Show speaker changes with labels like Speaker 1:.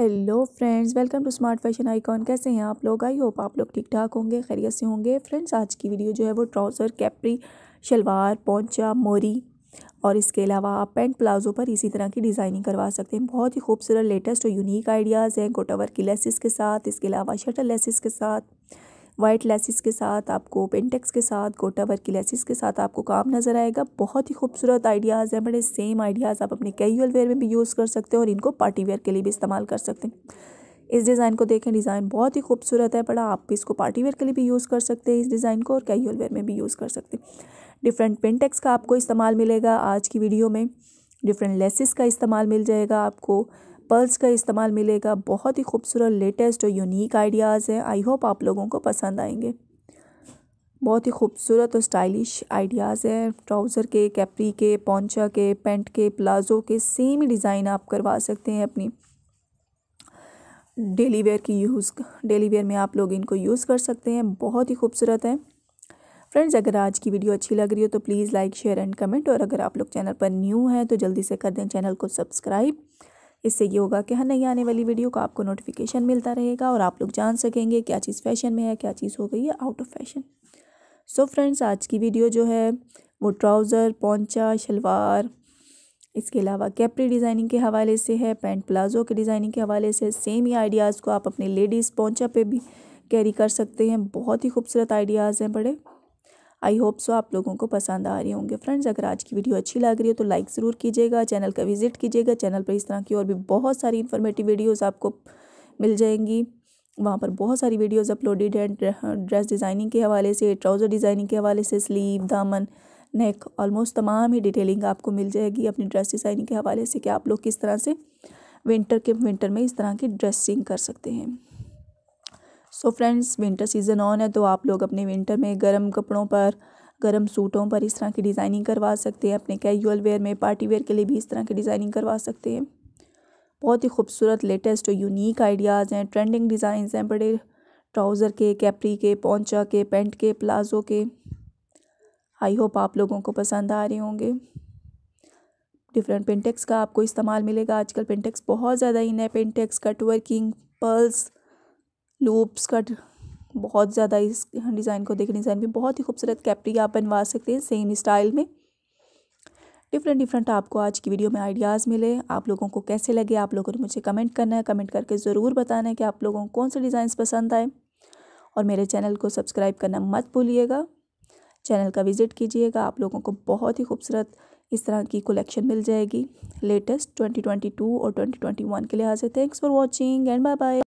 Speaker 1: Hello friends, welcome to smart fashion icon. कैसे हैं आप लोग? आई होप आप लोग ठीक ठाक होंगे, खैरियत से होंगे। फ्रेंड्स, आज की वीडियो जो है वो ट्राउज़र, कैप्री, शलवार, पोंचा, मोरी और इसके अलावा आप पेंट प्लाजो पर इसी तरह की डिज़ाइनिंग करवा सकते हैं। बहुत ही खूबसूरत, लेटेस्ट और यूनिक आइडियाज़ हैं गोटावर की लेसिस के साथ, इसके अलावा शटल लेसिस के साथ। वाइट लेसिस के साथ, आपको पेंटेक्स के साथ गोटा वर्क की लेसिस के साथ आपको काम नज़र आएगा। बहुत ही खूबसूरत आइडियाज़ हैं, बड़े सेम आइडियाज़ आप अपने कैजुअल वेयर में भी यूज़ कर सकते हैं और इनको पार्टी वेयर के लिए भी इस्तेमाल कर सकते हैं। इस डिज़ाइन को देखें डिज़ाइन बहुत ही खूबसूरत है, बड़ा आप इसको पार्टी वेयर के लिए भी यूज़ कर सकते हैं, इस डिज़ाइन को और कैजुअल वेयर में भी यूज़ कर सकते हैं। डिफरेंट पेंटेक्स का आपको इस्तेमाल मिलेगा आज की वीडियो में। डिफरेंट लेसिस का इस्तेमाल मिल जाएगा आपको। पर्ल्स का इस्तेमाल मिलेगा। बहुत ही खूबसूरत लेटेस्ट और यूनिक आइडियाज़ हैं। आई होप आप लोगों को पसंद आएँगे। बहुत ही खूबसूरत और स्टाइलिश आइडियाज़ हैं। ट्राउज़र के कैप्री के पोंचा के पेंट के प्लाज़ो के सेम ही डिज़ाइन आप करवा सकते हैं अपनी। डेली वेयर की यूज़ डेली वेयर में आप लोग इनको यूज़ कर सकते हैं। बहुत ही खूबसूरत है। फ्रेंड्स अगर आज की वीडियो अच्छी लग रही हो तो please like share and comment और अगर आप लोग चैनल पर न्यू हैं तो जल्दी से कर दें चैनल को सब्सक्राइब इससे ये होगा कि हर नई आने वाली वीडियो का आपको नोटिफिकेशन मिलता रहेगा और आप लोग जान सकेंगे क्या चीज़ फ़ैशन में है, क्या चीज़ हो गई है out of fashion so friends आज की वीडियो जो है, वो ट्राउज़र पोंचा शलवार इसके अलावा कैप्री डिज़ाइनिंग के हवाले से है पैंट प्लाज़ो के डिज़ाइनिंग के हवाले से सेम ही आइडियाज़ को आप अपने लेडीज़ पोंचा पे भी कैरी कर सकते हैं। बहुत ही खूबसूरत आइडियाज़ हैं बड़े। आई होप सो आप लोगों को पसंद आ रही होंगे। फ्रेंड्स अगर आज की वीडियो अच्छी लग रही है तो लाइक ज़रूर कीजिएगा चैनल का विज़िट कीजिएगा चैनल पर इस तरह की और भी बहुत सारी इन्फॉर्मेटिव वीडियोज़ आपको मिल जाएँगी। वहाँ पर बहुत सारी वीडियोज़ अपलोडेड हैं ड्रेस डिज़ाइनिंग के हवाले से ट्राउज़र डिज़ाइनिंग के हवाले से स्लीव दामन नेक ऑलमोस्ट तमाम ही डिटेलिंग आपको मिल जाएगी अपनी ड्रेस डिज़ाइनिंग के हवाले से कि आप लोग किस तरह से विंटर के विंटर में इस तरह की ड्रेसिंग कर सकते हैं। So friends winter season on है तो आप लोग अपने विंटर में गर्म कपड़ों पर, गर्म सूटों पर इस तरह की डिज़ाइनिंग करवा सकते हैं। अपने कैजुअल वेयर में पार्टी वेयर के लिए भी इस तरह की डिज़ाइनिंग करवा सकते हैं। बहुत ही खूबसूरत लेटेस्ट और यूनिक आइडियाज़ हैं। ट्रेंडिंग डिज़ाइंस हैं बड़े ट्राउज़र के कैप्री के पोंचा के पेंट के प्लाज़ो के। आई होप आप लोगों को पसंद आ रहे होंगे। डिफरेंट पेंटेक्स का आपको इस्तेमाल मिलेगा। आजकल पेंटेक्स बहुत ज़्यादा है। Pintucks cut working pearls loops cut बहुत ज़्यादा इस डिज़ाइन को देखें डिज़ाइन भी बहुत ही खूबसूरत कैप्री आप बनवा सकते हैं सेम स्टाइल में। डिफरेंट डिफरेंट आपको आज की वीडियो में आइडियाज़ मिले, आप लोगों को कैसे लगे, आप लोगों ने मुझे कमेंट करना है, कमेंट करके ज़रूर बताना है कि आप लोगों को कौन से डिज़ाइंस पसंद आए। और मेरे चैनल को सब्सक्राइब करना मत भूलिएगा। चैनल का विज़िट कीजिएगा, आप लोगों को बहुत ही खूबसूरत इस तरह की कलेक्शन मिल जाएगी। लेटेस्ट 2022 और 2021 के लिहाज से thanks for watching and bye bye.